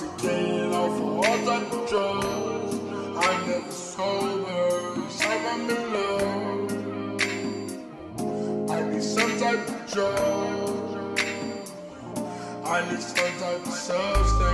Woke up intoxicated off type of drugs. I never sober, so I'm in love. I need some type of drug. I need some type of substance.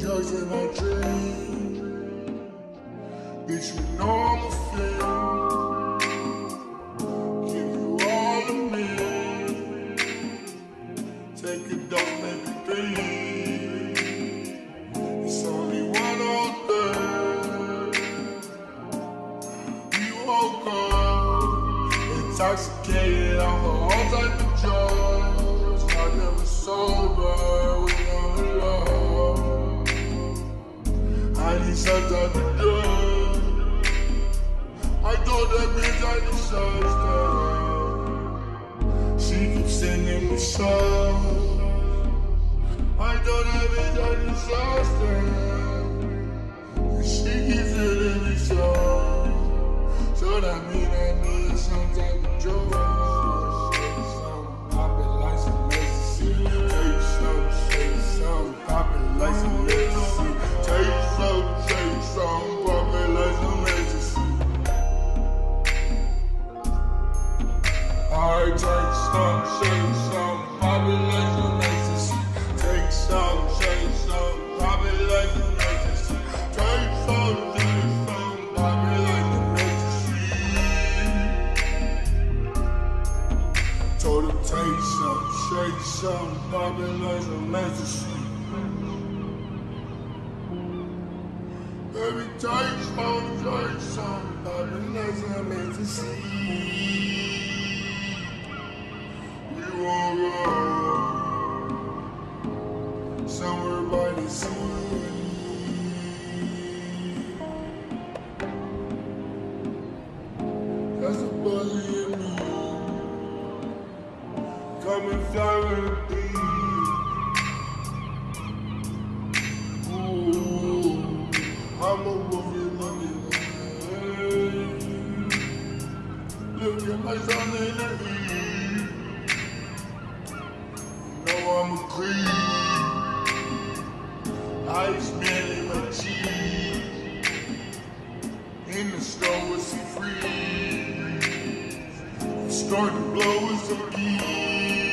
Drugs in my drink. Bitch, you know off of all type of drugs. I never sober, we never love. I need some type of drug. I told that bitch I need. She keeps sending me songs. I told that bitch I need take some, shake some. Some ecstasy. Take some, shake some. Some ecstasy. Take some, shake some. Told her take some, shake some, pop it like some ecstasy. Baby, take some, shake some, pop it Come me. Ooh, I'm a wolf in the Looking like something in the heat. Know I'm a creep. Ice man in my cheek. In the with some free. Start to blow with some geese.